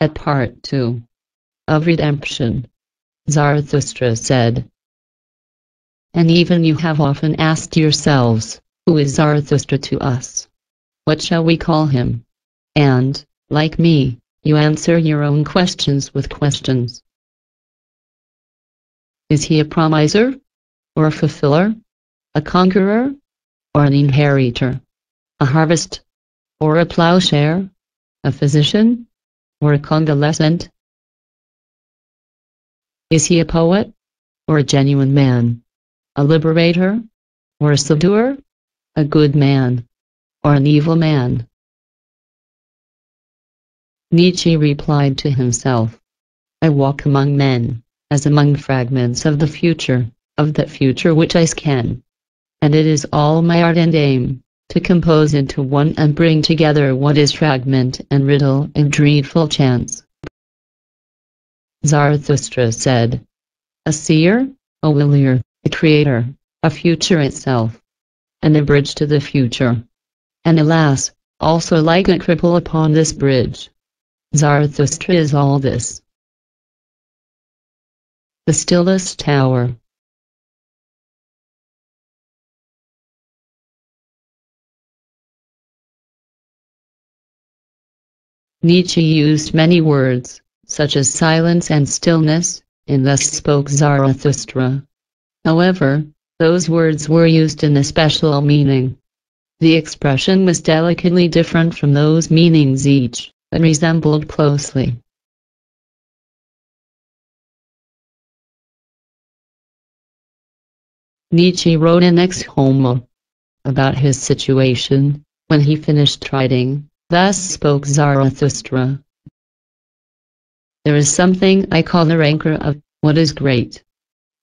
At part 2 of Redemption, Zarathustra said, And even you have often asked yourselves, Who is Zarathustra to us? What shall we call him? And, like me, you answer your own questions with questions. Is he a promiser? Or a fulfiller? A conqueror? Or an inheritor? A harvest? Or a plowshare? A physician? Or a convalescent? Is he a poet? Or a genuine man? A liberator? Or a subduer? A good man? Or an evil man? Nietzsche replied to himself, I walk among men, as among fragments of the future, of that future which I scan. And it is all my art and aim, to compose into one and bring together what is fragment and riddle and dreadful chance. Zarathustra said, A seer, a willer, a creator, a future itself, and a bridge to the future. And alas, also like a cripple upon this bridge. Zarathustra is all this. The stillest hour. Nietzsche used many words, such as silence and stillness, and thus spoke Zarathustra. However, those words were used in a special meaning. The expression was delicately different from those meanings each, but resembled closely. Nietzsche wrote an Ecce Homo about his situation when he finished writing. Thus spoke Zarathustra. There is something I call the rancor of what is great.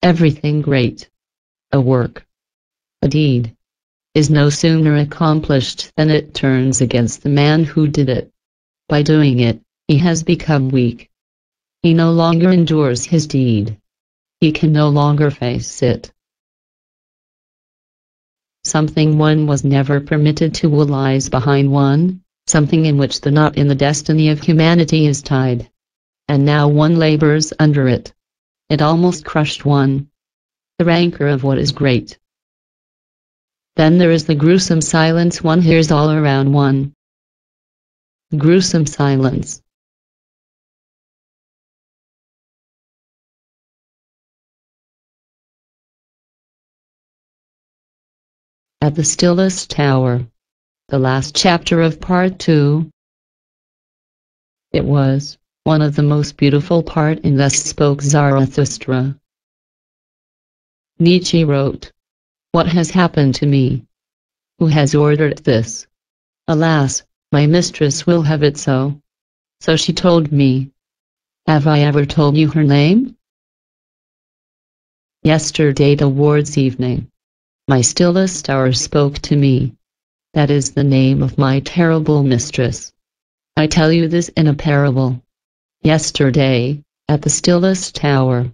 Everything great. A work. A deed. Is no sooner accomplished than it turns against the man who did it. By doing it, he has become weak. He no longer endures his deed. He can no longer face it. Something one was never permitted to will lies behind one, something in which the knot in the destiny of humanity is tied and now one labors under it. It almost crushed one. The rancor of what is great. Then there is the gruesome silence one hears all around one. Gruesome silence. At the stillest hour. The last chapter of part two. It was one of the most beautiful part in Thus Spoke Zarathustra. Nietzsche wrote, What has happened to me? Who has ordered this? Alas, my mistress will have it so. So she told me. Have I ever told you her name? Yesterday towards evening, my stillest hour spoke to me. That is the name of my terrible mistress. I tell you this in a parable. Yesterday, at the stillest hour,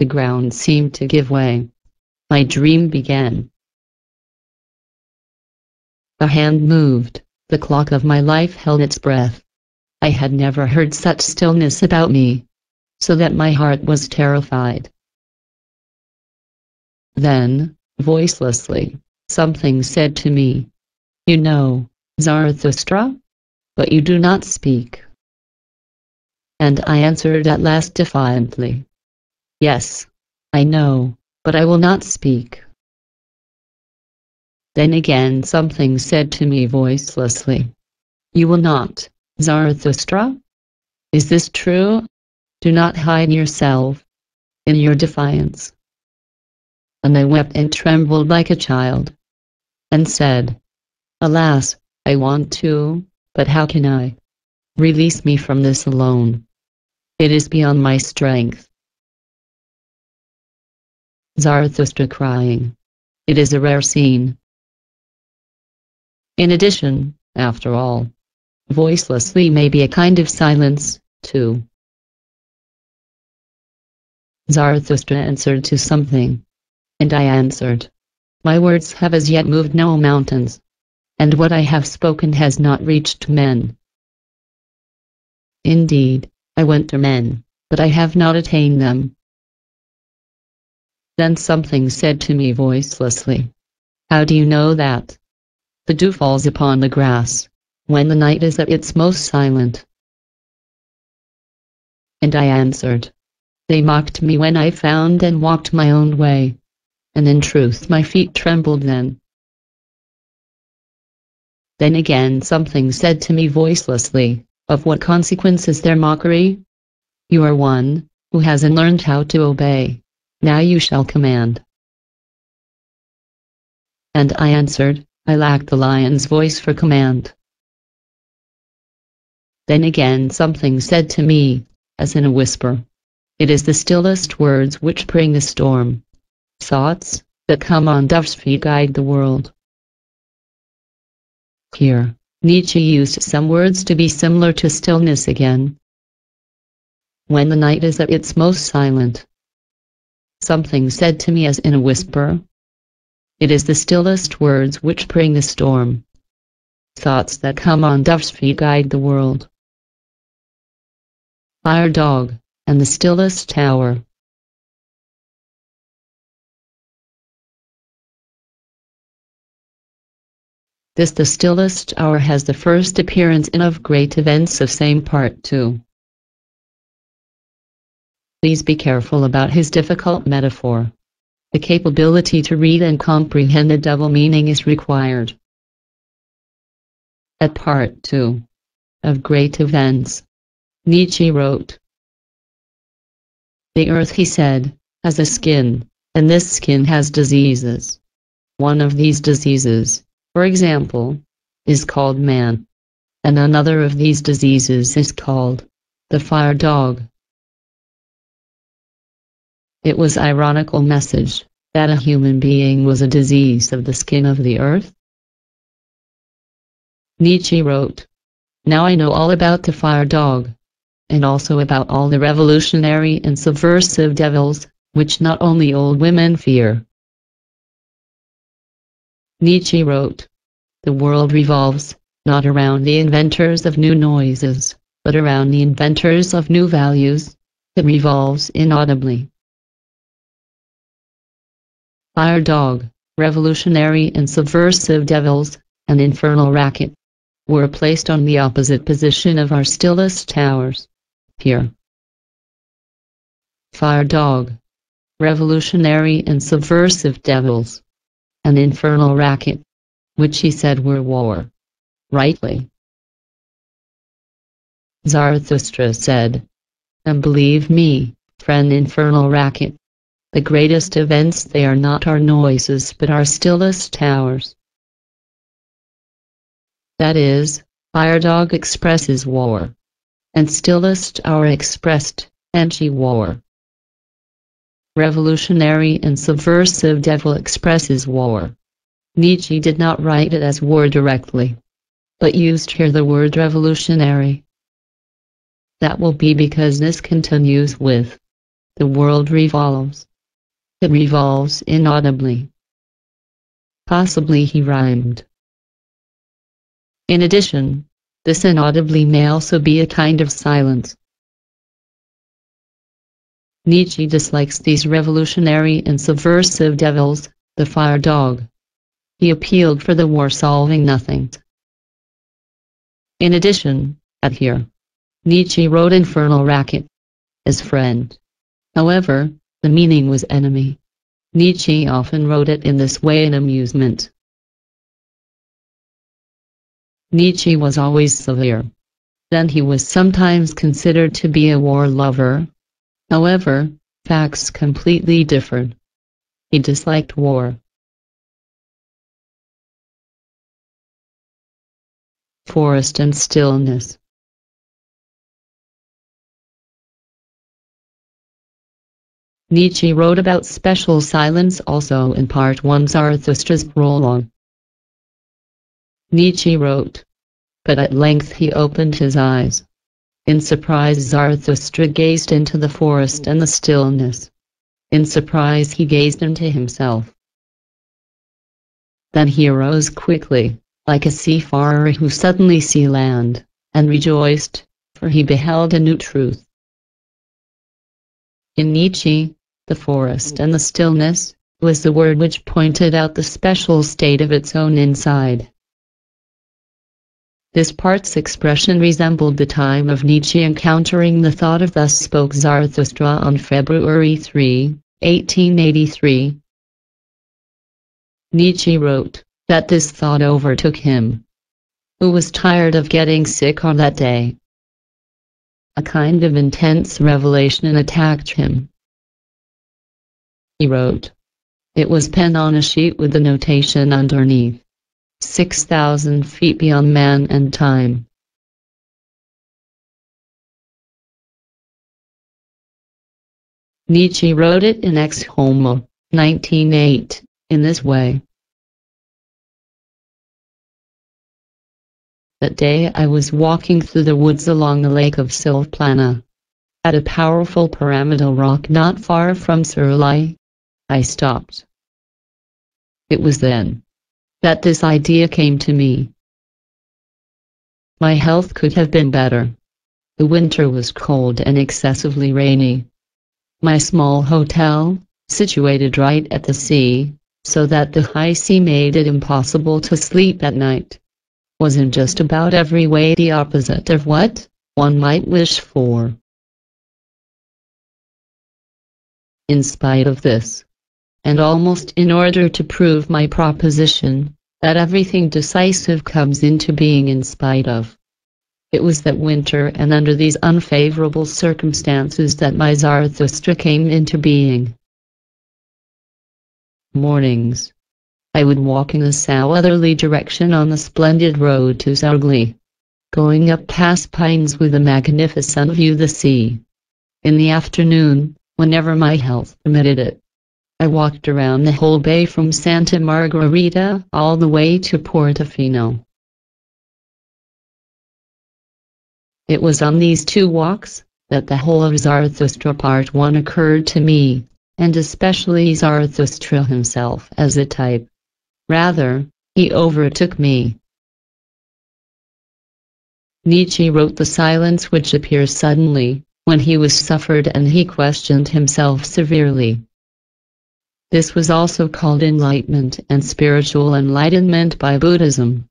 the ground seemed to give way. My dream began. A hand moved, the clock of my life held its breath. I had never heard such stillness about me, so that my heart was terrified. Then, voicelessly, something said to me, You know, Zarathustra? But you do not speak. And I answered at last defiantly, Yes, I know, but I will not speak. Then again something said to me voicelessly, You will not, Zarathustra? Is this true? Do not hide yourself in your defiance. And I wept and trembled like a child, and said, Alas, I want to, but how can I? Release me from this alone. It is beyond my strength. Zarathustra crying. It is a rare scene. In addition, after all, voicelessly may be a kind of silence, too. Zarathustra answered to something. And I answered. My words have as yet moved no mountains. And what I have spoken has not reached men. Indeed, I went to men, but I have not attained them. Then something said to me voicelessly, How do you know that? The dew falls upon the grass, when the night is at its most silent. And I answered, They mocked me when I found and walked my own way, and in truth my feet trembled then. Then again something said to me voicelessly, Of what consequence is their mockery? You are one, who hasn't learned how to obey. Now you shall command. And I answered, I lack the lion's voice for command. Then again something said to me, as in a whisper, It is the stillest words which bring the storm. Thoughts, that come on dove's feet guide the world. Here, Nietzsche used some words to be similar to stillness again. When the night is at its most silent, Something said to me as in a whisper. It is the stillest words which bring the storm. Thoughts that come on dove's feet guide the world. Fire dog, and the stillest hour. This the stillest hour has the first appearance in of great events of same part 2. Please be careful about his difficult metaphor. The capability to read and comprehend the double meaning is required. At part 2 of Great Events, Nietzsche wrote, The earth, he said, has a skin, and this skin has diseases. One of these diseases, for example, is called man, and another of these diseases is called the fire dog. It was ironical message that a human being was a disease of the skin of the earth. Nietzsche wrote, Now I know all about the fire dog, and also about all the revolutionary and subversive devils, which not only old women fear. Nietzsche wrote, The world revolves, not around the inventors of new noises, but around the inventors of new values. It revolves inaudibly. Fire Dog, Revolutionary and Subversive Devils, an Infernal Racket, were placed on the opposite position of our stillest hours. Here. Fire Dog, Revolutionary and Subversive Devils, and Infernal Racket, which he said were war. Rightly. Zarathustra said, And believe me, friend Infernal Racket, the greatest events they are not our noises but our stillest hours. That is, Firedog expresses war. And stillest hour expressed, anti-war. Revolutionary and subversive devil expresses war. Nietzsche did not write it as war directly, but used here the word revolutionary. That will be because this continues with the world revolves. It revolves inaudibly. Possibly he rhymed. In addition, this inaudibly may also be a kind of silence. Nietzsche dislikes these revolutionary and subversive devils, the fire dog. He appealed for the war-solving nothing. In addition, at here, Nietzsche wrote Infernal Racket as friend. However, the meaning was enemy. Nietzsche often wrote it in this way in amusement. Nietzsche was always severe. Then he was sometimes considered to be a war lover. However, facts completely differed. He disliked war. Forest and stillness. Nietzsche wrote about special silence also in Part 1 Zarathustra's prologue. Nietzsche wrote, But at length he opened his eyes. In surprise Zarathustra gazed into the forest and the stillness. In surprise he gazed into himself. Then he arose quickly, like a seafarer who suddenly see land, and rejoiced, for he beheld a new truth. In Nietzsche, the forest and the stillness was the word which pointed out the special state of its own inside. This part's expression resembled the time of Nietzsche encountering the thought of Thus Spoke Zarathustra on February 3, 1883. Nietzsche wrote that this thought overtook him, who was tired of getting sick on that day. A kind of intense revelation attacked him. He wrote. It was penned on a sheet with the notation underneath. 6,000 feet beyond man and time. Nietzsche wrote it in Ecce Homo, 1908, in this way. That day I was walking through the woods along the lake of Silvaplana. At a powerful pyramidal rock not far from Surlei, I stopped. It was then that this idea came to me. My health could have been better. The winter was cold and excessively rainy. My small hotel, situated right at the sea, so that the high sea made it impossible to sleep at night, was in just about every way the opposite of what one might wish for. In spite of this, and almost in order to prove my proposition, that everything decisive comes into being in spite of. It was that winter and under these unfavorable circumstances that my Zarathustra came into being. Mornings. I would walk in a southerly direction on the splendid road to Zoagli, going up past pines with a magnificent view of the sea. In the afternoon, whenever my health permitted it, I walked around the whole bay from Santa Margherita all the way to Portofino. It was on these two walks that the whole of Zarathustra Part 1 occurred to me, and especially Zarathustra himself as a type. Rather, he overtook me. Nietzsche wrote the silence which appears suddenly, when he was suffered and he questioned himself severely. This was also called enlightenment and spiritual enlightenment by Buddhism.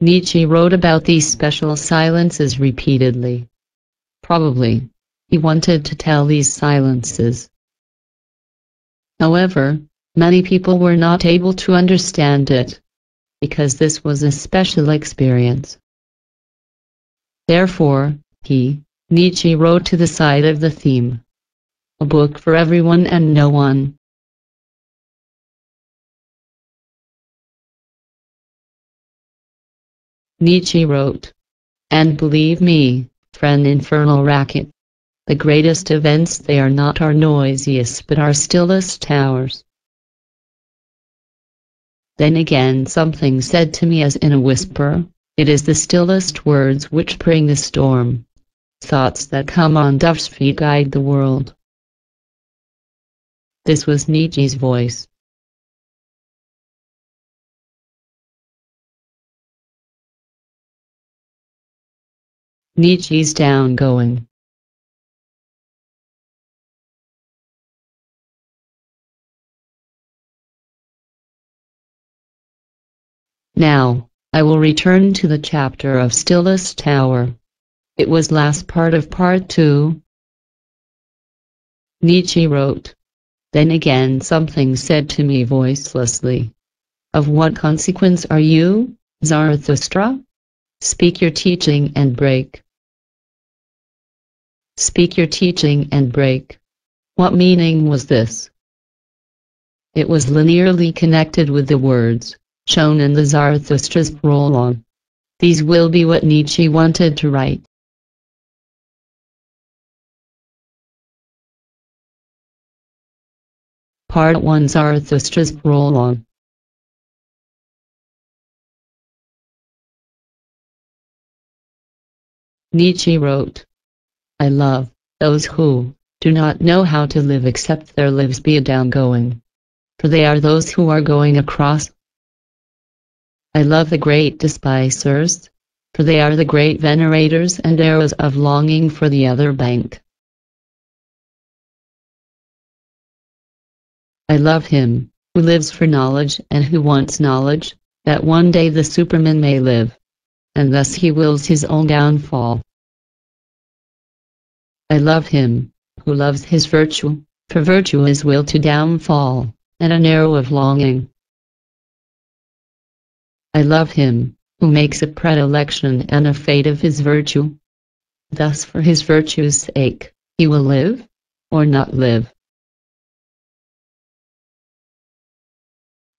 Nietzsche wrote about these special silences repeatedly. Probably, he wanted to tell these silences. However, many people were not able to understand it, because this was a special experience. Therefore, he, Nietzsche wrote to the side of the theme a book for everyone and no one. Nietzsche wrote, And believe me, friend infernal racket, the greatest events they are not our noisiest but our stillest hours. Then again something said to me as in a whisper, it is the stillest words which bring the storm. Thoughts that come on dove's feet guide the world. This was Nietzsche's voice. Nietzsche's downgoing. Now, I will return to the chapter of Stillest Hour. It was last part of part two. Nietzsche wrote, then again something said to me voicelessly. Of what consequence are you, Zarathustra? Speak your teaching and break. Speak your teaching and break. What meaning was this? It was linearly connected with the words, shown in the Zarathustra's prologue. These will be what Nietzsche wanted to write. Part 1 Zarathustra's Prologue Nietzsche wrote, I love those who do not know how to live except their lives be a downgoing, for they are those who are going across. I love the great despisers, for they are the great venerators and arrows of longing for the other bank. I love him, who lives for knowledge and who wants knowledge, that one day the Superman may live. And thus he wills his own downfall. I love him, who loves his virtue, for virtue is will to downfall, and an arrow of longing. I love him, who makes a predilection and a fate of his virtue. Thus for his virtue's sake, he will live, or not live.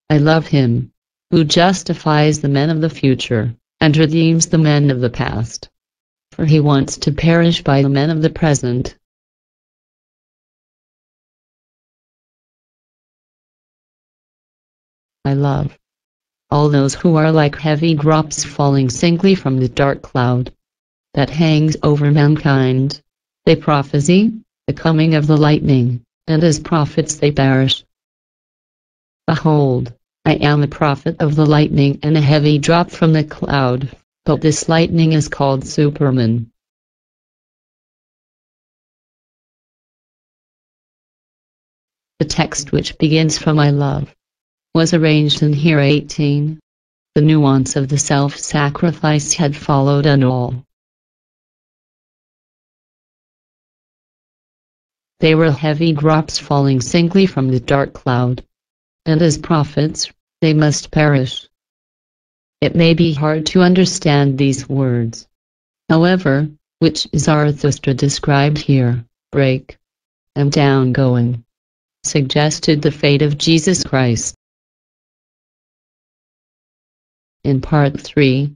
I love him, who justifies the men of the future, and redeems the men of the past. For he wants to perish by the men of the present. I love all those who are like heavy drops falling singly from the dark cloud that hangs over mankind. They prophesy the coming of the lightning, and as prophets they perish. Behold, I am the prophet of the lightning and a heavy drop from the cloud, but this lightning is called Superman. The text which begins from I love was arranged in here 18. The nuance of the self-sacrifice had followed on all. They were heavy drops falling singly from the dark cloud. And as prophets, they must perish. It may be hard to understand these words. However, which Zarathustra described here, break and down going, suggested the fate of Jesus Christ. In part 3,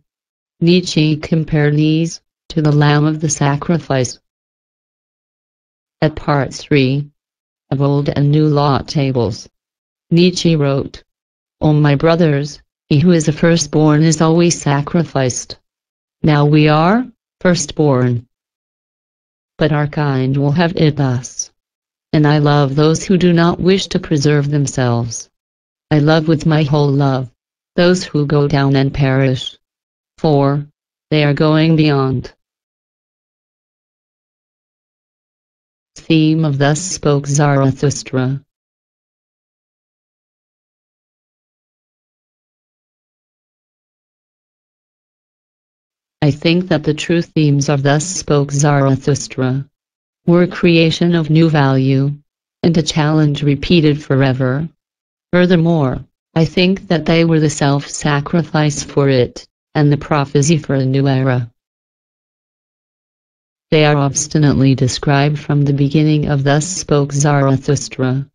Nietzsche compared these to the lamb of the sacrifice. At part 3, of Old and New Law Tables, Nietzsche wrote, O my brothers, he who is the firstborn is always sacrificed. Now we are firstborn. But our kind will have it thus. And I love those who do not wish to preserve themselves. I love with my whole love those who go down and perish. For they are going beyond. Theme of Thus Spoke Zarathustra I think that the true themes of Thus Spoke Zarathustra were creation of new value, and a challenge repeated forever. Furthermore, I think that they were the self-sacrifice for it, and the prophecy for a new era. They are obstinately described from the beginning of Thus Spoke Zarathustra.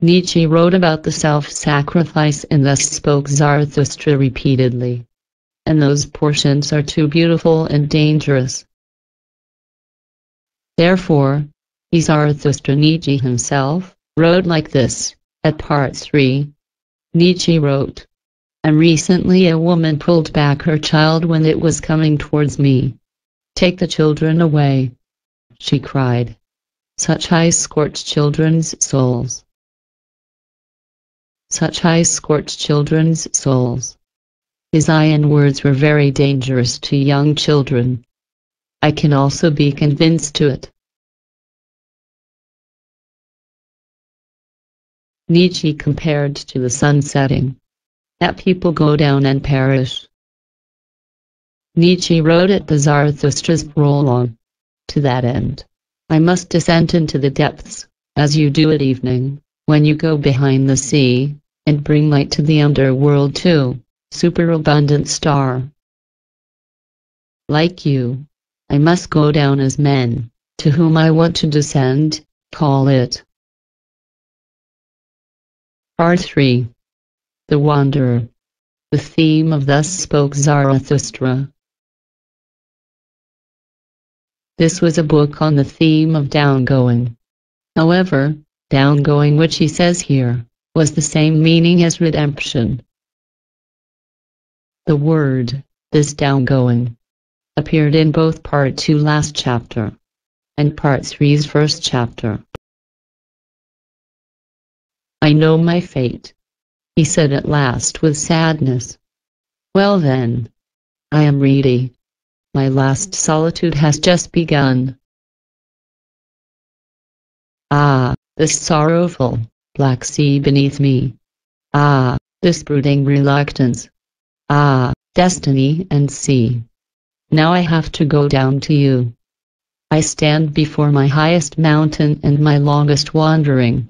Nietzsche wrote about the self-sacrifice in Thus Spoke Zarathustra repeatedly. And those portions are too beautiful and dangerous. Therefore, Zarathustra Nietzsche himself wrote like this, at part 3, Nietzsche wrote, And recently a woman pulled back her child when it was coming towards me. Take the children away. She cried. Such eyes scorch children's souls. Such eyes scorch children's souls. His iron words were very dangerous to young children. I can also be convinced to it. Nietzsche compared to the sun setting. That people go down and perish. Nietzsche wrote at the Zarathustra's prologue. To that end, I must descend into the depths, as you do at evening, when you go behind the sea, and bring light to the underworld too, superabundant star. Like you, I must go down as men, to whom I want to descend, call it. Part 3 The Wanderer The theme of Thus Spoke Zarathustra This was a book on the theme of downgoing. However, downgoing which he says here, was the same meaning as redemption. The word, this downgoing, appeared in both Part 2 last chapter and Part 3's first chapter. I know my fate, he said at last with sadness. Well then, I am ready. My last solitude has just begun. Ah, the sorrowful, black sea beneath me. Ah, this brooding reluctance. Ah, destiny and sea. Now I have to go down to you. I stand before my highest mountain and my longest wandering.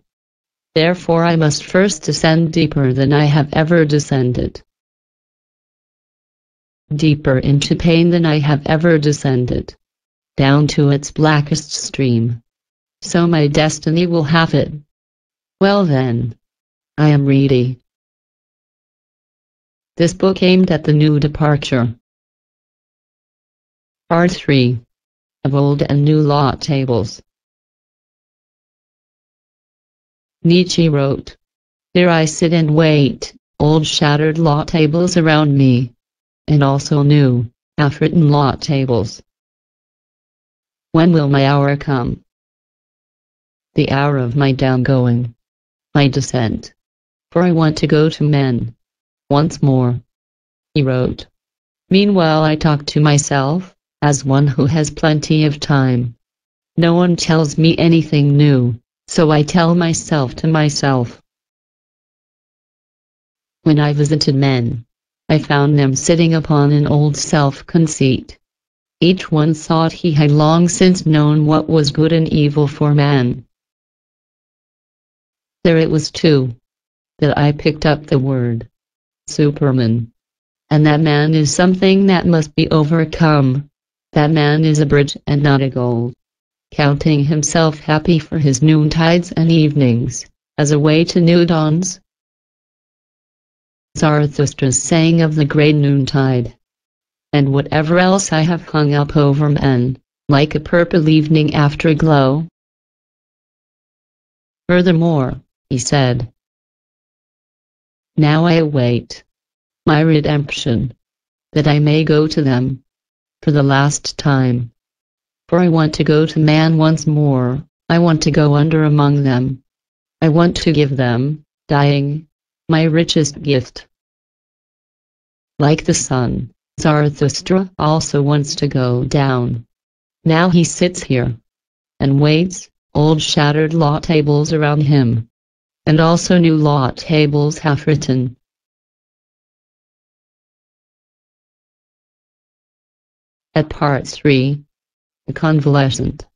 Therefore I must first descend deeper than I have ever descended. Deeper into pain than I have ever descended. Down to its blackest stream. So my destiny will have it. Well then. I am ready. This book aimed at the new departure. Part 3 of Old and New Law Tables. Nietzsche wrote, Here I sit and wait, old shattered law tables around me, and also new, half-written law tables. When will my hour come? The hour of my downgoing, my descent. For I want to go to men. Once more. He wrote. Meanwhile I talk to myself, as one who has plenty of time. No one tells me anything new, so I tell myself to myself. When I visited men, I found them sitting upon an old self-conceit. Each one thought he had long since known what was good and evil for man. There it was too, that I picked up the word Superman. And that man is something that must be overcome. That man is a bridge and not a goal. Counting himself happy for his noontides and evenings, as a way to new dawns. Zarathustra sang of the great noontide. And whatever else I have hung up over men, like a purple evening afterglow. Furthermore, he said, now I await my redemption, that I may go to them for the last time. For I want to go to man once more, I want to go under among them. I want to give them, dying, my richest gift. Like the sun, Zarathustra also wants to go down. Now he sits here and waits, old shattered law tables around him and also new law tables have written. At part 3, The Convalescent.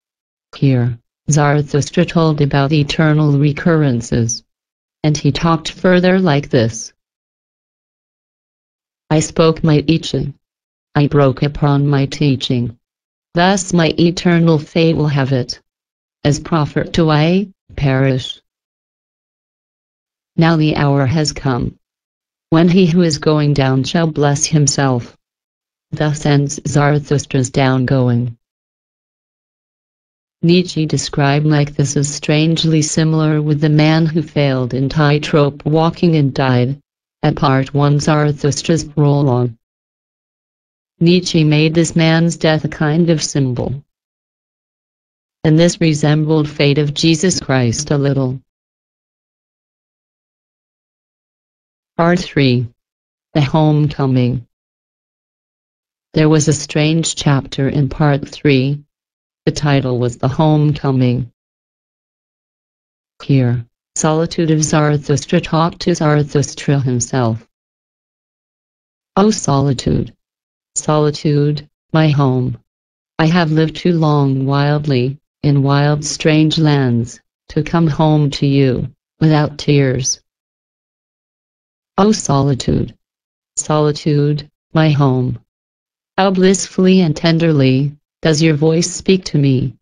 Here, Zarathustra told about eternal recurrences. And he talked further like this. I spoke my teaching. I broke upon my teaching. Thus my eternal fate will have it. As prophet do I perish. Now the hour has come. When he who is going down shall bless himself. Thus ends Zarathustra's downgoing. Nietzsche described like this as strangely similar with the man who failed in tightrope walking and died, at part 1 Zarathustra's prologue. Nietzsche made this man's death a kind of symbol. And this resembled fate of Jesus Christ a little. Part 3 The Homecoming There was a strange chapter in Part 3. The title was The Homecoming. Here, Solitude of Zarathustra talked to Zarathustra himself. O solitude! Solitude, my home! I have lived too long wildly, in wild strange lands, to come home to you, without tears. O solitude! Solitude, my home! How blissfully and tenderly does your voice speak to me.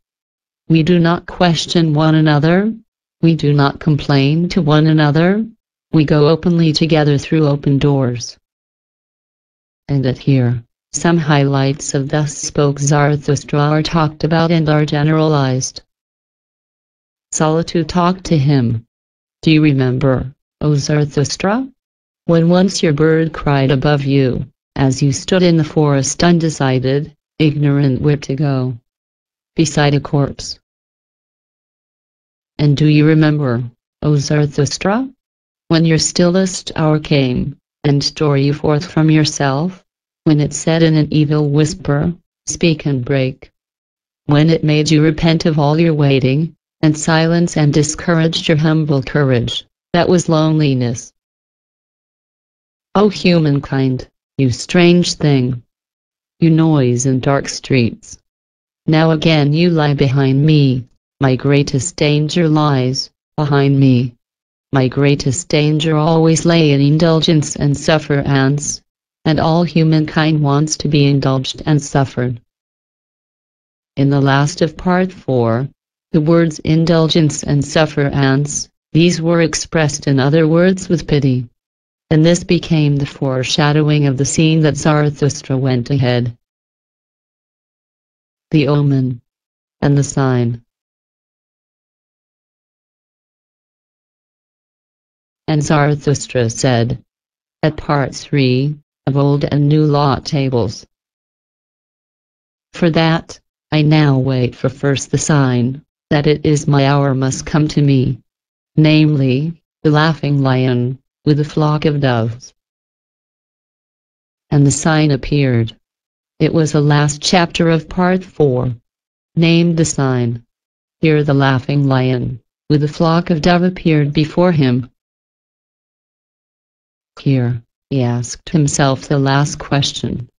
We do not question one another, we do not complain to one another, we go openly together through open doors. And at here, some highlights of Thus Spoke Zarathustra are talked about and are generalized. Solitude talked to him. Do you remember, O Zarathustra? When once your bird cried above you, as you stood in the forest undecided, ignorant where to go, beside a corpse. And do you remember, O Zarathustra, when your stillest hour came, and tore you forth from yourself, when it said in an evil whisper, Speak and break. When it made you repent of all your waiting, and silence and discouraged your humble courage. That was loneliness. O humankind, you strange thing! You noise in dark streets. Now again you lie behind me, my greatest danger lies behind me. My greatest danger always lay in indulgence and sufferance, and all humankind wants to be indulged and suffered. In the last of part 4, the words indulgence and sufferance, these were expressed in other words with pity. And this became the foreshadowing of the scene that Zarathustra went ahead. The omen and the sign. And Zarathustra said, at part 3, of old and new law tables. For that, I now wait for first the sign, that it is my hour must come to me, namely, the laughing lion, with a flock of doves. And the sign appeared. It was the last chapter of part 4, named the sign. Here the laughing lion, with a flock of dove appeared before him. Here, he asked himself the last question.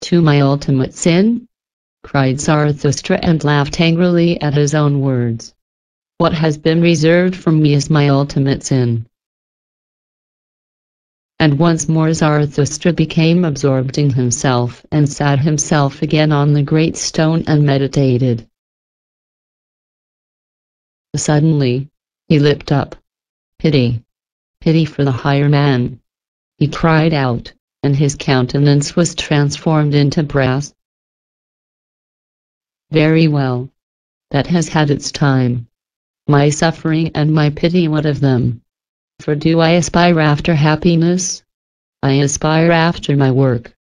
To my ultimate sin? cried Zarathustra and laughed angrily at his own words. What has been reserved for me is my ultimate sin. And once more Zarathustra became absorbed in himself and sat himself again on the great stone and meditated. Suddenly, he leapt up. Pity. Pity for the higher man. He cried out and his countenance was transformed into brass. Very well. That has had its time. My suffering and my pity what of them? For do I aspire after happiness? I aspire after my work.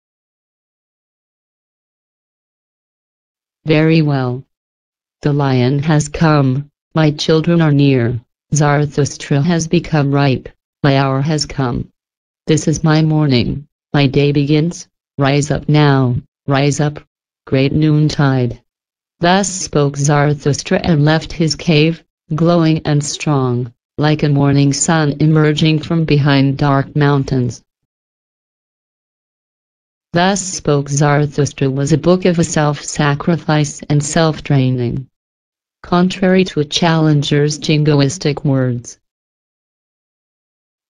Very well. The lion has come, my children are near, Zarathustra has become ripe, my hour has come. This is my morning. My day begins, rise up now, rise up, great noontide. Thus spoke Zarathustra and left his cave, glowing and strong, like a morning sun emerging from behind dark mountains. Thus spoke Zarathustra was a book of self-sacrifice and self-training. Contrary to a challenger's jingoistic words.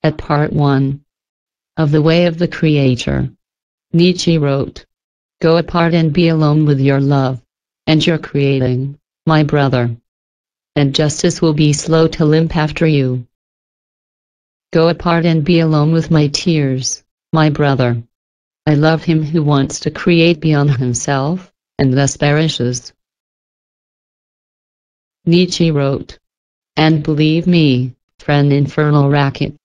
At part 1, of the way of the Creator. Nietzsche wrote, Go apart and be alone with your love, and your creating, my brother. And justice will be slow to limp after you. Go apart and be alone with my tears, my brother. I love him who wants to create beyond himself, and thus perishes. Nietzsche wrote, And believe me, friend infernal racket,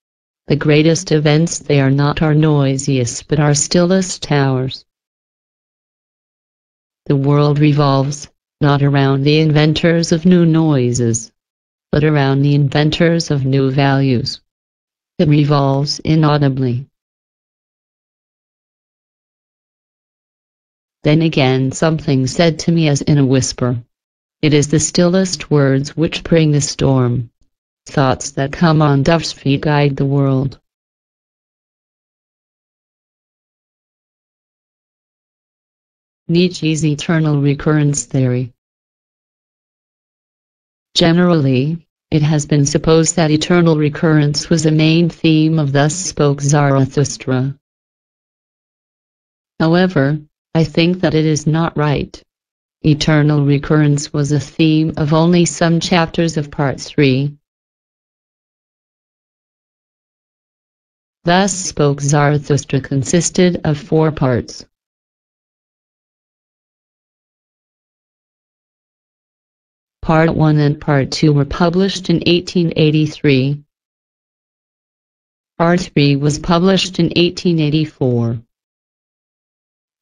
the greatest events they are not our noisiest but our stillest hours. The world revolves, not around the inventors of new noises, but around the inventors of new values. It revolves inaudibly. Then again something said to me as in a whisper. It is the stillest words which bring the storm. Thoughts that come on dove's feet guide the world. Nietzsche's eternal recurrence theory. Generally, it has been supposed that eternal recurrence was the main theme of Thus Spoke Zarathustra. However, I think that it is not right. Eternal recurrence was a theme of only some chapters of Part 3, Thus Spoke Zarathustra consisted of four parts. Part 1 and Part 2 were published in 1883. Part 3 was published in 1884.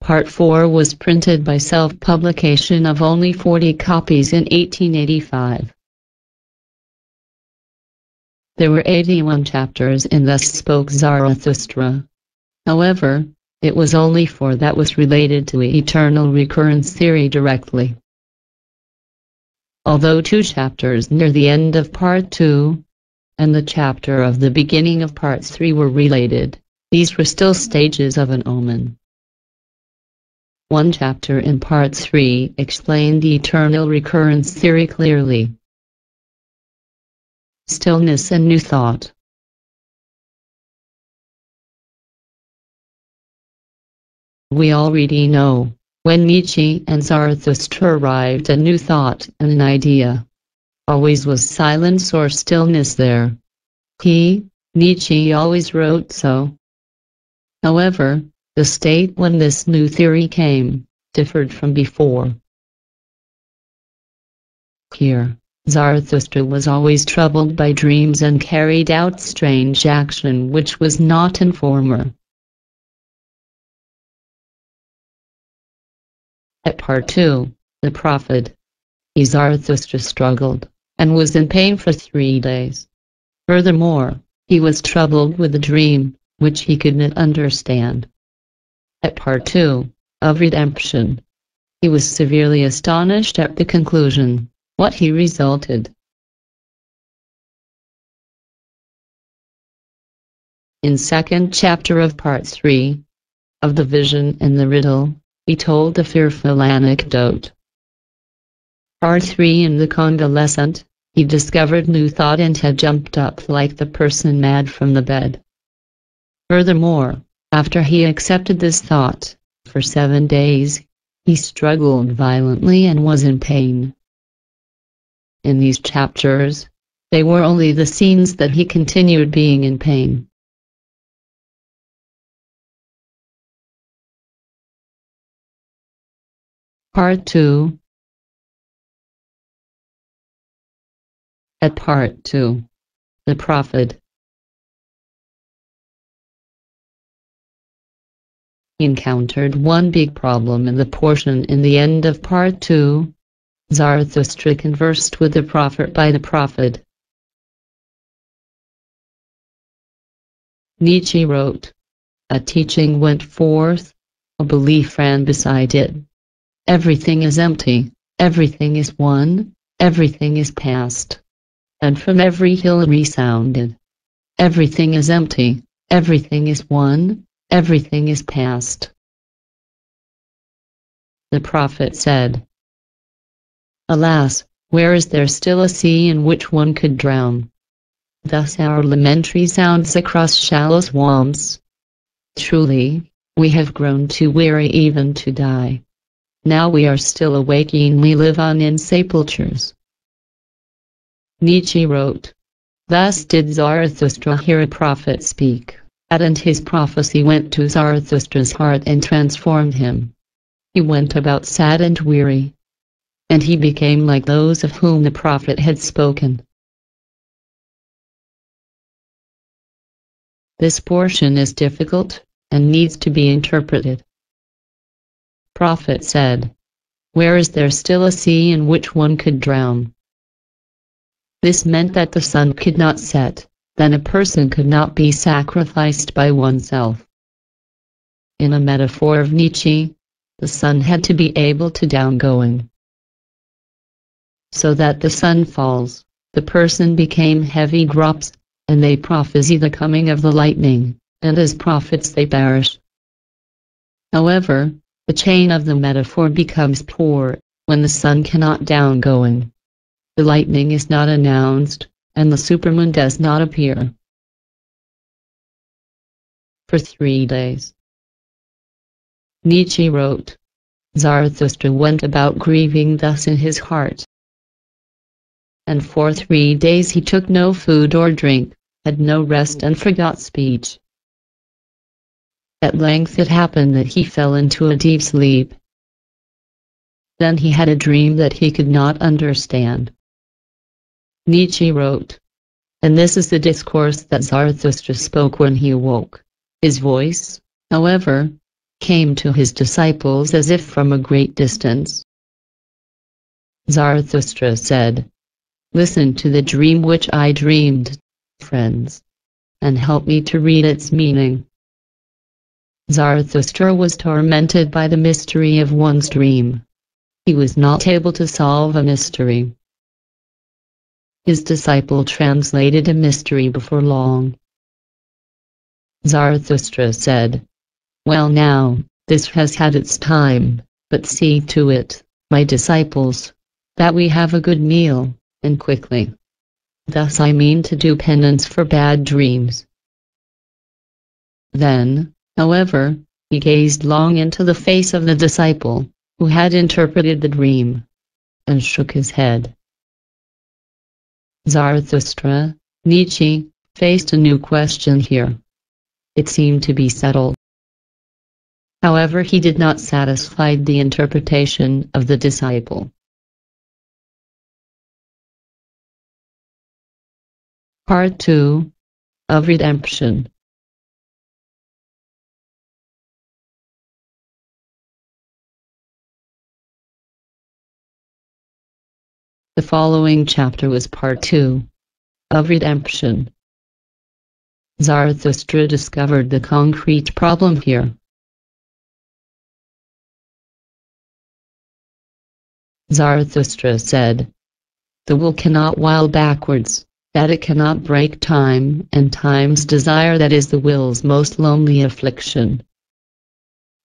Part 4 was printed by self-publication of only 40 copies in 1885. There were 81 chapters in Thus Spoke Zarathustra. However, it was only four that was related to eternal recurrence theory directly. Although two chapters near the end of part 2 and the chapter of the beginning of part 3 were related, these were still stages of an omen. One chapter in part 3 explained the eternal recurrence theory clearly. Stillness and New Thought We already know, when Nietzsche and Zarathustra arrived a new thought and an idea. Always was silence or stillness there. He, Nietzsche always wrote so. However, the state when this new theory came, differed from before. Here, Zarathustra was always troubled by dreams and carried out strange action which was not in former. At part 2, the prophet, Zarathustra struggled, and was in pain for three days. Furthermore, he was troubled with a dream, which he could not understand. At part 2, of redemption, he was severely astonished at the conclusion, what he resulted. In second chapter of part 3, of the vision and the riddle, he told a fearful anecdote. Part 3 In the convalescent, he discovered new thought and had jumped up like the person mad from the bed. Furthermore, after he accepted this thought, for seven days, he struggled violently and was in pain. In these chapters, they were only the scenes that he continued being in pain. Part 2 At Part 2 The Prophet encountered one big problem in the portion in the end of Part 2. Zarathustra conversed with the Prophet by the Prophet. Nietzsche wrote, A teaching went forth, a belief ran beside it. Everything is empty, everything is one, everything is past. And from every hill resounded. Everything is empty, everything is one, everything is past. The prophet said, Alas, where is there still a sea in which one could drown? Thus our lamentary sounds across shallow swamps. Truly, we have grown too weary even to die. Now we are still awaking we live on in sepulchres. Nietzsche wrote, Thus did Zarathustra hear a prophet speak, and his prophecy went to Zarathustra's heart and transformed him. He went about sad and weary, and he became like those of whom the prophet had spoken. This portion is difficult, and needs to be interpreted prophet said, Where is there still a sea in which one could drown? This meant that the sun could not set, then a person could not be sacrificed by oneself. In a metaphor of Nietzsche, the sun had to be able to down going. So that the sun falls, the person became heavy drops, and they prophesy the coming of the lightning, and as prophets they perish. However, the chain of the metaphor becomes poor when the sun cannot down going. The lightning is not announced, and the superman does not appear. For three days. Nietzsche wrote, Zarathustra went about grieving thus in his heart. And for three days he took no food or drink, had no rest and forgot speech. At length it happened that he fell into a deep sleep. Then he had a dream that he could not understand. Nietzsche wrote, and this is the discourse that Zarathustra spoke when he awoke. His voice, however, came to his disciples as if from a great distance. Zarathustra said, Listen to the dream which I dreamed, friends, and help me to read its meaning. Zarathustra was tormented by the mystery of one's dream. He was not able to solve a mystery. his disciple translated a mystery before long. Zarathustra said, Well now, this has had its time, but see to it, my disciples, that we have a good meal, and quickly. Thus I mean to do penance for bad dreams. Then, however, he gazed long into the face of the disciple, who had interpreted the dream, and shook his head. Zarathustra, Nietzsche, faced a new question here. It seemed to be settled. However he did not satisfy the interpretation of the disciple. Part 2 of Redemption The following chapter was part 2 of Redemption. Zarathustra discovered the concrete problem here. Zarathustra said, The will cannot while backwards, that it cannot break time, and time's desire that is the will's most lonely affliction.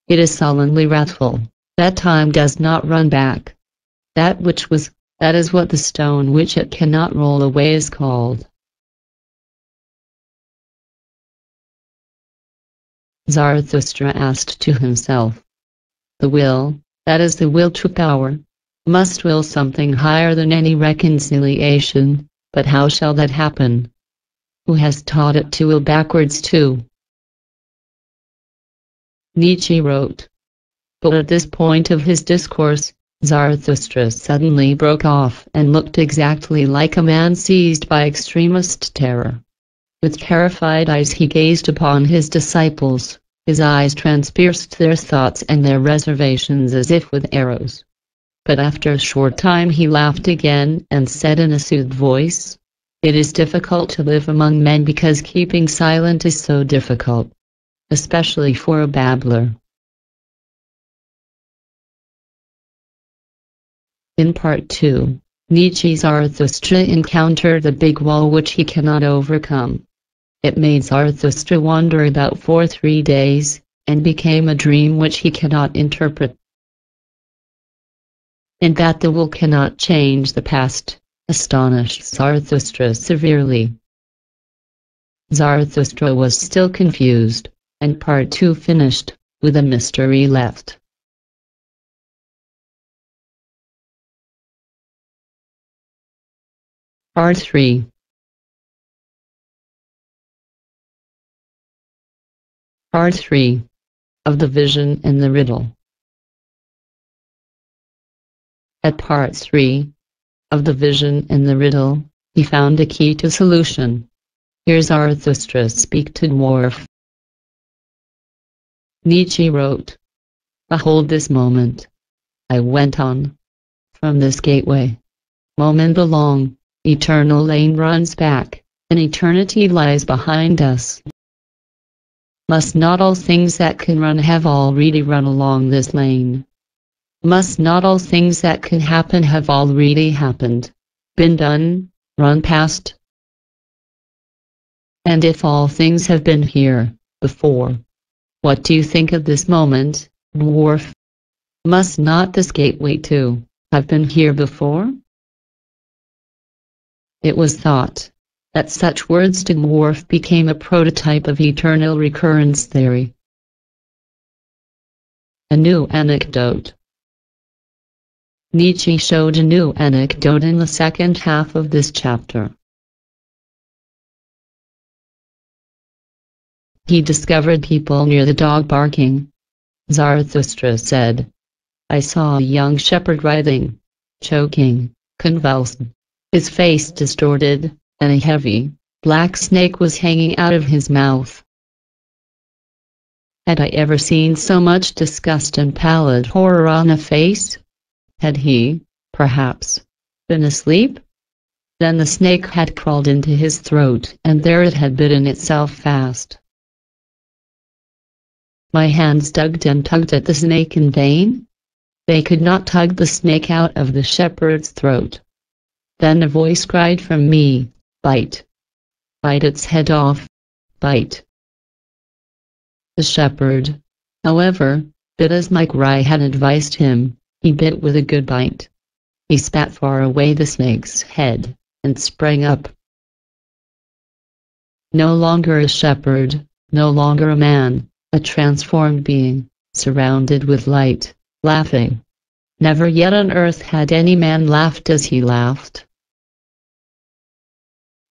It is sullenly wrathful, that time does not run back. That which was, that is what the stone which it cannot roll away is called. Zarathustra asked to himself. The will, that is the will to power, must will something higher than any reconciliation, but how shall that happen? Who has taught it to will backwards too? Nietzsche wrote. But at this point of his discourse, Zarathustra suddenly broke off and looked exactly like a man seized by extremist terror. With terrified eyes he gazed upon his disciples, his eyes transpierced their thoughts and their reservations as if with arrows. But after a short time he laughed again and said in a soothed voice, It is difficult to live among men because keeping silent is so difficult. Especially for a babbler. In part 2, Nietzsche's Zarathustra encountered the big wall which he cannot overcome. It made Zarathustra wander about for three days, and became a dream which he cannot interpret. And that the will cannot change the past, astonished Zarathustra severely. Zarathustra was still confused, and part two finished, with a mystery left. Part 3 Part 3 of the Vision and the Riddle. At Part 3 of the Vision and the Riddle, he found a key to solution. Here's Zarathustra speak to Dwarf. Nietzsche wrote, Behold this moment. I went on. From this gateway. Moment along, eternal lane runs back, and eternity lies behind us. Must not all things that can run have already run along this lane? Must not all things that can happen have already happened, been done, run past? And if all things have been here, before, what do you think of this moment, dwarf? Must not this gateway too, have been here before? It was thought, that such words to Dwarf became a prototype of eternal recurrence theory. A new anecdote Nietzsche showed a new anecdote in the second half of this chapter. He discovered people near the dog barking. Zarathustra said, I saw a young shepherd writhing, choking, convulsed, his face distorted, and a heavy, black snake was hanging out of his mouth. Had I ever seen so much disgust and pallid horror on a face? Had he, perhaps, been asleep? Then the snake had crawled into his throat and there it had bitten itself fast. My hands tugged and tugged at the snake in vain. They could not tug the snake out of the shepherd's throat. Then a voice cried from me, Bite. Bite its head off. Bite. The shepherd, however, bit as my cry had advised him, he bit with a good bite. He spat far away the snake's head, and sprang up. No longer a shepherd, no longer a man, a transformed being, surrounded with light, laughing. Never yet on earth had any man laughed as he laughed.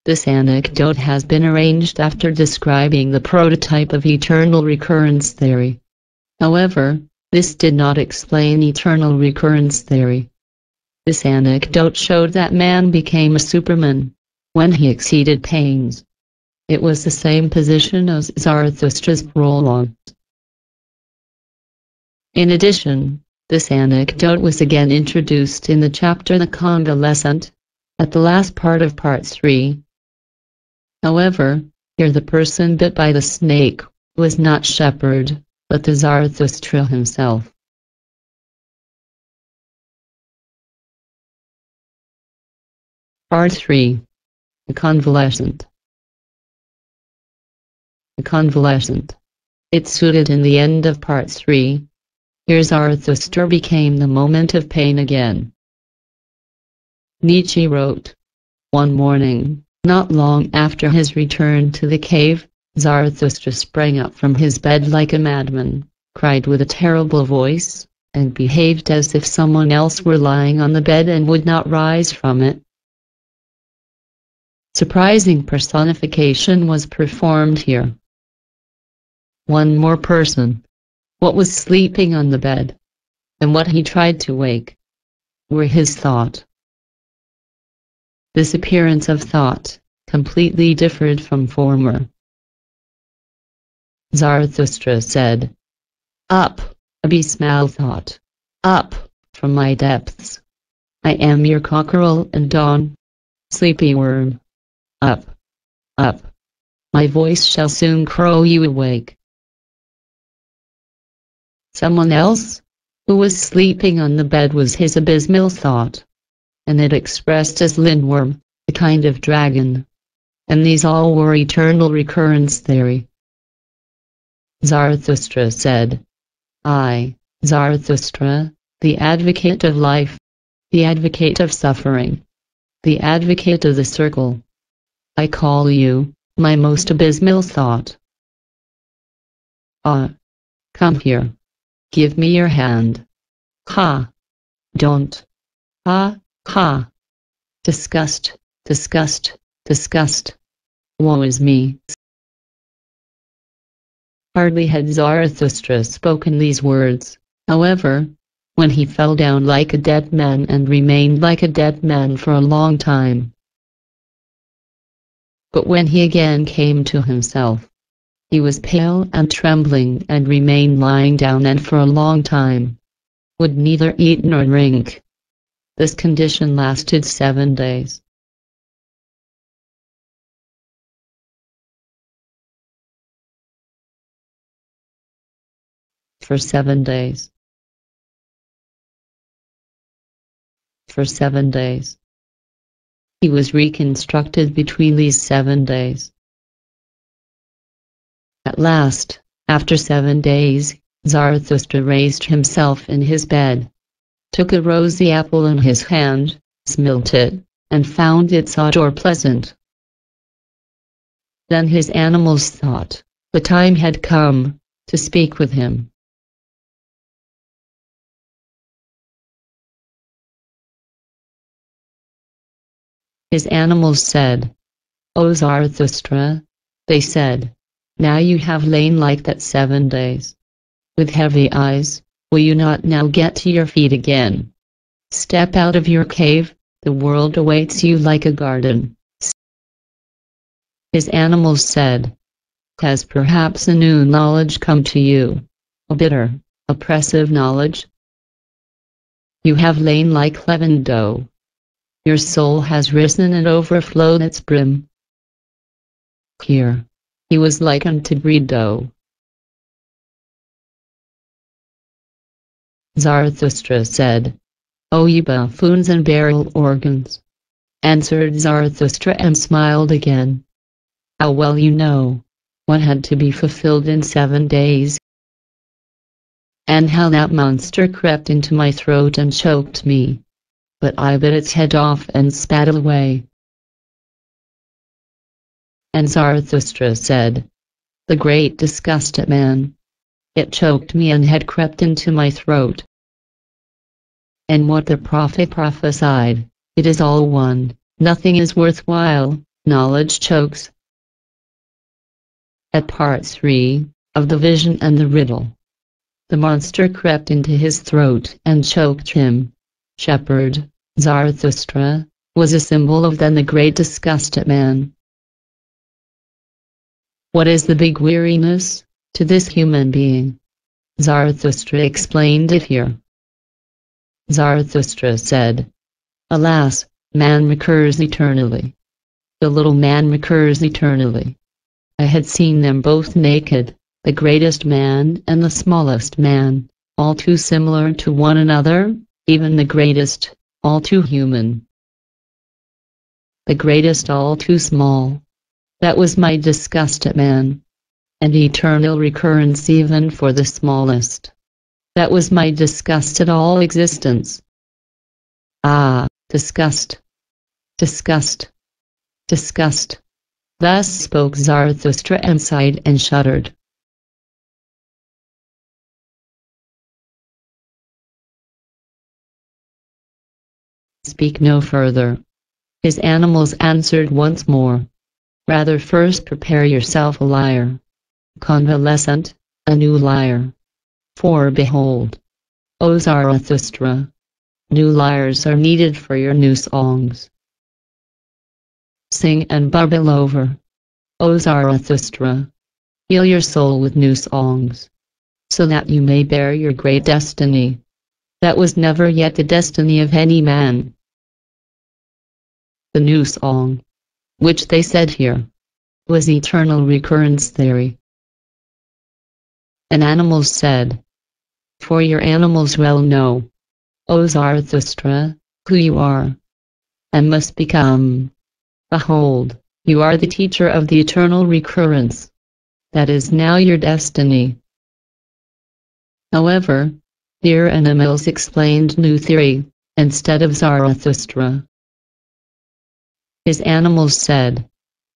This anecdote has been arranged after describing the prototype of eternal recurrence theory. However, this did not explain eternal recurrence theory. This anecdote showed that man became a superman when he exceeded pains. It was the same position as Zarathustra's prologue. In addition, this anecdote was again introduced in the chapter The Convalescent, at the last part of part 3, However, here the person bit by the snake was not shepherd, but the Zarathustra himself. Part 3 The Convalescent The Convalescent It suited in the end of Part 3. Here Zarathustra became the moment of pain again. Nietzsche wrote, One morning, not long after his return to the cave, Zarathustra sprang up from his bed like a madman, cried with a terrible voice, and behaved as if someone else were lying on the bed and would not rise from it. Surprising personification was performed here. One more person. What was sleeping on the bed? And what he tried to wake? Were his thought. This appearance of thought completely differed from former. Zarathustra said, Up, abysmal thought, up from my depths. I am your cockerel and dawn, sleepy worm. Up, up. My voice shall soon crow you awake. Someone else, who was sleeping on the bed was his abysmal thought and it expressed as Lindworm, a kind of dragon. And these all were eternal recurrence theory. Zarathustra said, I, Zarathustra, the advocate of life, the advocate of suffering, the advocate of the circle. I call you, my most abysmal thought. Ah! Come here. Give me your hand. Ha! Don't. Ha! Ha! Disgust, disgust, disgust. Woe is me. Hardly had Zarathustra spoken these words, however, when he fell down like a dead man and remained like a dead man for a long time. But when he again came to himself, he was pale and trembling and remained lying down and for a long time would neither eat nor drink. This condition lasted seven days. For seven days. For seven days. He was reconstructed between these seven days. At last, after seven days, Zarathustra raised himself in his bed took a rosy apple in his hand, smelt it, and found its odor pleasant. Then his animals thought, the time had come, to speak with him. His animals said, O Zarathustra, they said, now you have lain like that seven days. With heavy eyes, Will you not now get to your feet again? Step out of your cave, the world awaits you like a garden. His animals said, Has perhaps a new knowledge come to you? A bitter, oppressive knowledge? You have lain like leavened dough. Your soul has risen and overflowed its brim. Here, he was likened to breed dough, Zarathustra said, O ye buffoons and barrel organs! answered Zarathustra and smiled again. How well you know what had to be fulfilled in seven days, and how that monster crept into my throat and choked me. But I bit its head off and spat it away. And Zarathustra said, The great disgusted man. It choked me and had crept into my throat. And what the prophet prophesied, it is all one, nothing is worthwhile, knowledge chokes. At part 3, of the vision and the riddle. The monster crept into his throat and choked him. Shepherd, Zarathustra, was a symbol of then the great disgust at man. What is the big weariness to this human being? Zarathustra explained it here. Zarathustra said, Alas, man recurs eternally. The little man recurs eternally. I had seen them both naked, the greatest man and the smallest man, all too similar to one another, even the greatest, all too human. The greatest all too small. That was my disgust at man. And eternal recurrence even for the smallest. That was my disgust at all existence. Ah, disgust. Disgust. Disgust. Thus spoke Zarathustra and sighed and shuddered. Speak no further. His animals answered once more. Rather first prepare yourself a lyre. Convalescent, a new lyre. For behold, O Zarathustra, new lyres are needed for your new songs. Sing and bubble over. O Zarathustra, heal your soul with new songs, so that you may bear your great destiny. That was never yet the destiny of any man. The new song, which they said here, was eternal recurrence theory. An animal said, for your animals well know, O Zarathustra, who you are, and must become. Behold, you are the teacher of the eternal recurrence. That is now your destiny. However, here animals explained new theory, instead of Zarathustra. His animals said,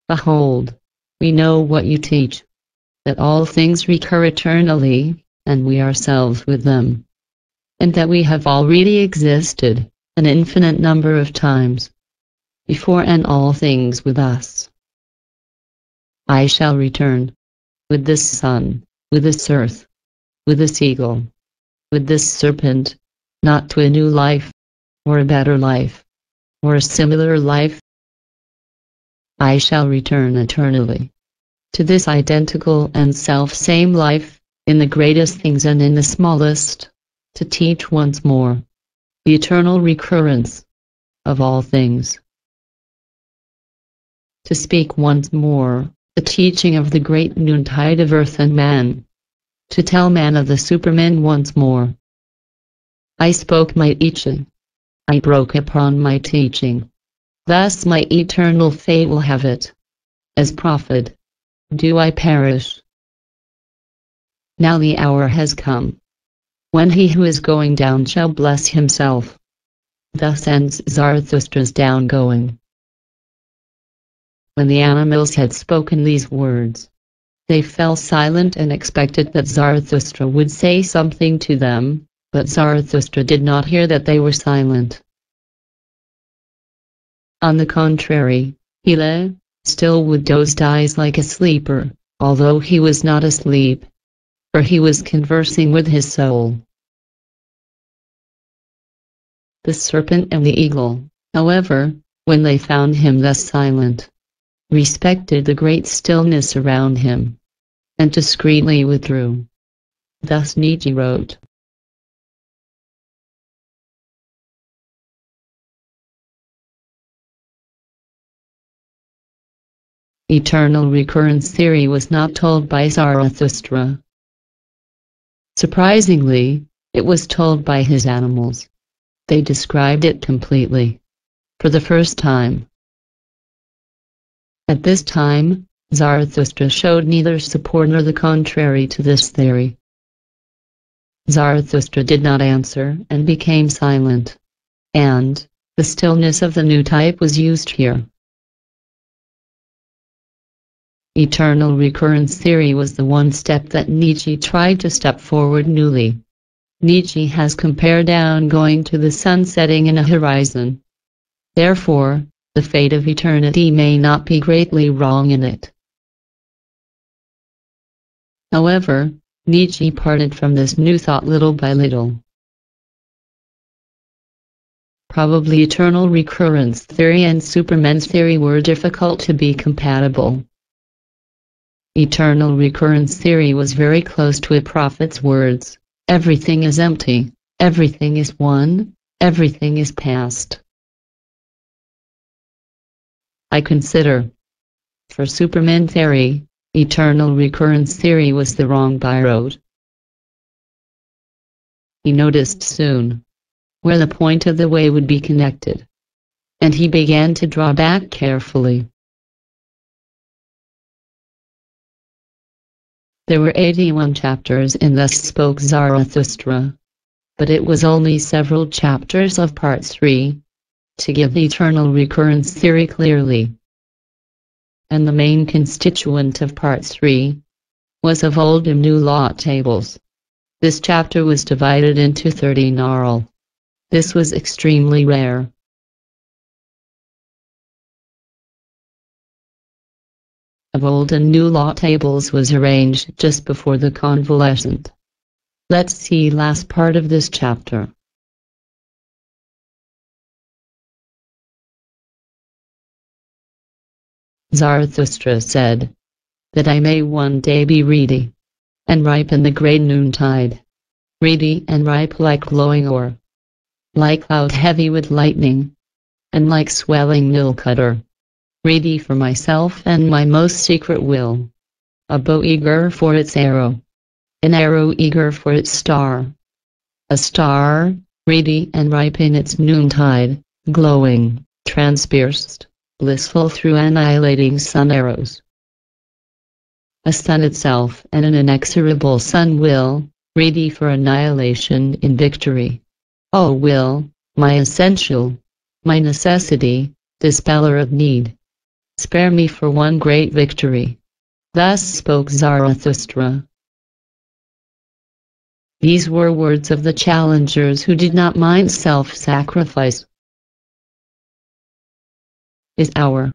Behold, we know what you teach, that all things recur eternally, and we ourselves with them, and that we have already existed an infinite number of times, before and all things with us. I shall return, with this sun, with this earth, with this eagle, with this serpent, not to a new life, or a better life, or a similar life. I shall return eternally to this identical and self-same life in the greatest things and in the smallest, to teach once more the eternal recurrence of all things. To speak once more the teaching of the great noontide of earth and man. To tell man of the superman once more. I spoke my teaching. I broke upon my teaching. Thus my eternal fate will have it. As prophet, do I perish. Now the hour has come. When he who is going down shall bless himself. Thus ends Zarathustra's downgoing. When the animals had spoken these words, they fell silent and expected that Zarathustra would say something to them, but Zarathustra did not hear that they were silent. On the contrary, he lay, still with dozed eyes like a sleeper, although he was not asleep for he was conversing with his soul. The serpent and the eagle, however, when they found him thus silent, respected the great stillness around him, and discreetly withdrew. Thus Nietzsche wrote. Eternal recurrence theory was not told by Zarathustra, Surprisingly, it was told by his animals. They described it completely. for the first time. At this time, Zarathustra showed neither support nor the contrary to this theory. Zarathustra did not answer and became silent. And, the stillness of the new type was used here. Eternal recurrence theory was the one step that Nietzsche tried to step forward newly. Nietzsche has compared down going to the sun setting in a horizon. Therefore, the fate of eternity may not be greatly wrong in it. However, Nietzsche parted from this new thought little by little. Probably eternal recurrence theory and Superman's theory were difficult to be compatible. Eternal recurrence theory was very close to a prophet's words, everything is empty, everything is one, everything is past. I consider. For Superman theory, eternal recurrence theory was the wrong byroad. He noticed soon where the point of the way would be connected, and he began to draw back carefully. There were 81 chapters in Thus Spoke Zarathustra, but it was only several chapters of Part 3 to give the eternal recurrence theory clearly and the main constituent of Part 3, was of old and new law tables. This chapter was divided into 30 gnarl. This was extremely rare. Of old and new law tables was arranged just before the convalescent. Let's see last part of this chapter. Zarathustra said, that I may one day be reedy, and ripe in the grey noontide, reedy and ripe like glowing ore, like cloud heavy with lightning, and like swelling Nilkutr, ready for myself and my most secret will, a bow eager for its arrow, an arrow eager for its star, a star, ready and ripe in its noontide, glowing, transpierced, blissful through annihilating sun arrows. A sun itself and an inexorable sun will, ready for annihilation in victory. O will, my essential, my necessity, dispeller of need. Spare me for one great victory. Thus spoke Zarathustra. These were words of the challengers who did not mind self-sacrifice is our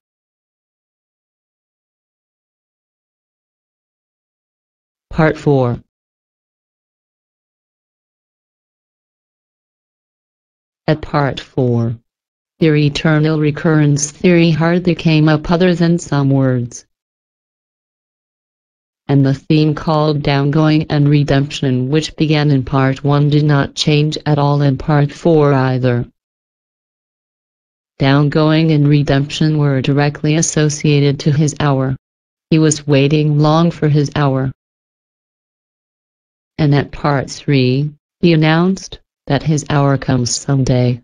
Part 4 At Part 4, their eternal recurrence theory hardly came up other than some words. And the theme called downgoing and redemption which began in Part 1 did not change at all in Part 4 either downgoing and redemption were directly associated to his hour. He was waiting long for his hour. And at part 3, he announced that his hour comes someday.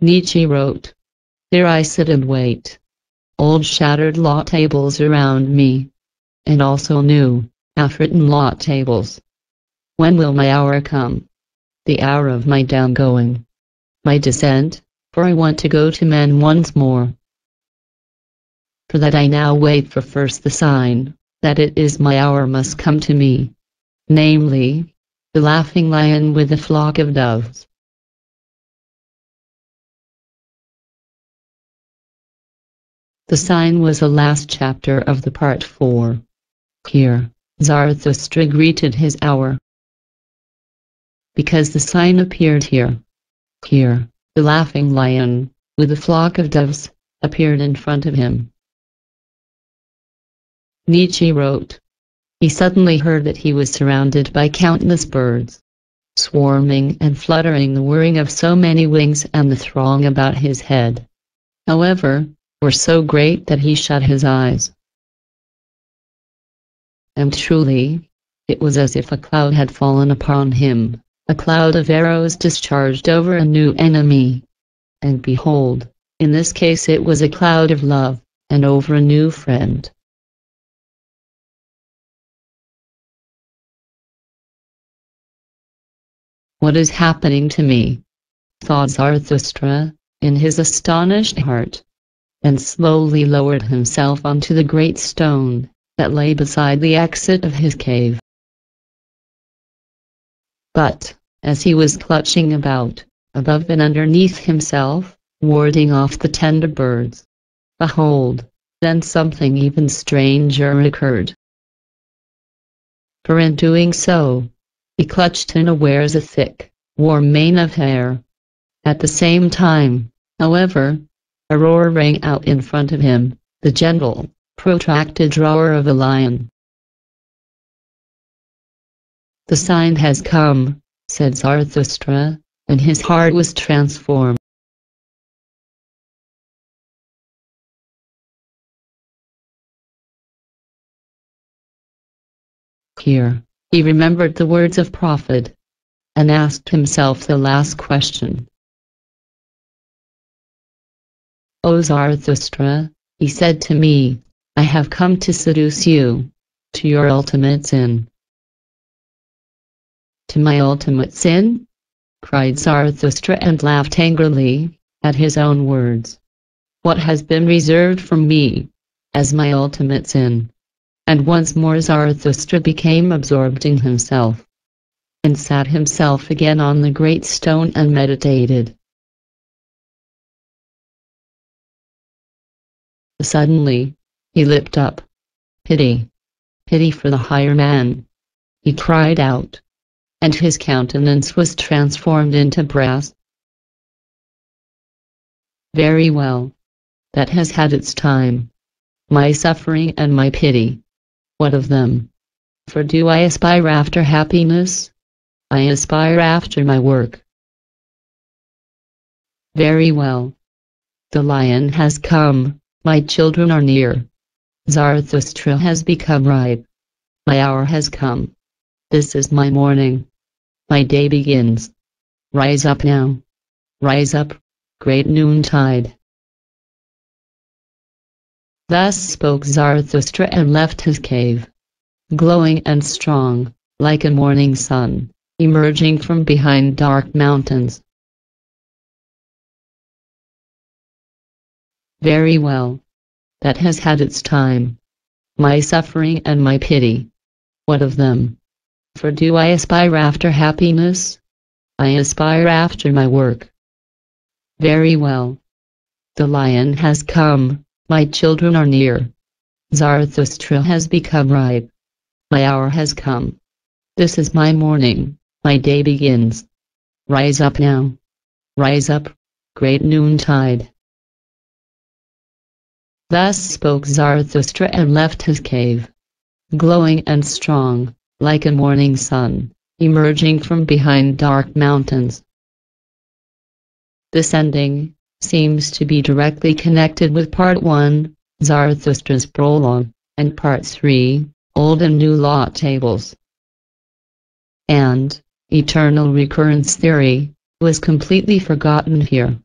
Nietzsche wrote, There I sit and wait. Old shattered law tables around me. And also new, half-written law tables. When will my hour come? The hour of my downgoing. My descent, for I want to go to men once more. For that I now wait for first the sign, that it is my hour must come to me. Namely, the laughing lion with a flock of doves. The sign was the last chapter of the part 4. Here, Zarathustra greeted his hour. Because the sign appeared here. Here, the laughing lion, with a flock of doves, appeared in front of him. Nietzsche wrote, He suddenly heard that he was surrounded by countless birds, swarming and fluttering the whirring of so many wings and the throng about his head. However, were so great that he shut his eyes and truly, It was as if a cloud had fallen upon him, a cloud of arrows discharged over a new enemy. And behold, in this case it was a cloud of love, and over a new friend. What is happening to me? thought Zarathustra, in his astonished heart, and slowly lowered himself onto the great stone that lay beside the exit of his cave. But, as he was clutching about, above and underneath himself, warding off the tender birds, behold, then something even stranger occurred. For in doing so, he clutched unawares a thick, warm mane of hair. At the same time, however, a roar rang out in front of him, the gentle, protracted roar of a lion. The sign has come, said Zarathustra, and his heart was transformed. Here, he remembered the words of Prophet, and asked himself the last question. O Zarathustra, he said to me, I have come to seduce you, to your ultimate sin. To my ultimate sin? cried Zarathustra and laughed angrily at his own words. What has been reserved for me as my ultimate sin? And once more Zarathustra became absorbed in himself and sat himself again on the great stone and meditated. Suddenly, he leapt up. Pity! Pity for the higher man! He cried out and his countenance was transformed into brass. Very well. That has had its time. My suffering and my pity. What of them? For do I aspire after happiness? I aspire after my work. Very well. The lion has come, my children are near. Zarathustra has become ripe. My hour has come. This is my morning. My day begins. Rise up now. Rise up, great noontide. Thus spoke Zarathustra and left his cave. Glowing and strong, like a morning sun, emerging from behind dark mountains. Very well. That has had its time. My suffering and my pity. What of them? For do I aspire after happiness? I aspire after my work. Very well. The lion has come, my children are near. Zarathustra has become ripe. My hour has come. This is my morning, my day begins. Rise up now. Rise up, great noontide. Thus spoke Zarathustra and left his cave. Glowing and strong, like a morning sun, emerging from behind dark mountains. This ending seems to be directly connected with Part 1, Zarathustra's prologue, and Part 3, Old and New Law Tables. And, eternal recurrence theory, was completely forgotten here.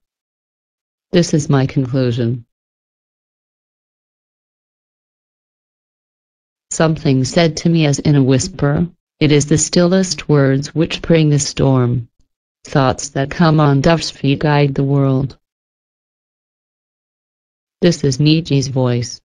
This is my conclusion. Something said to me as in a whisper, it is the stillest words which bring the storm. Thoughts that come on dove's feet guide the world. This is Nietzsche's voice.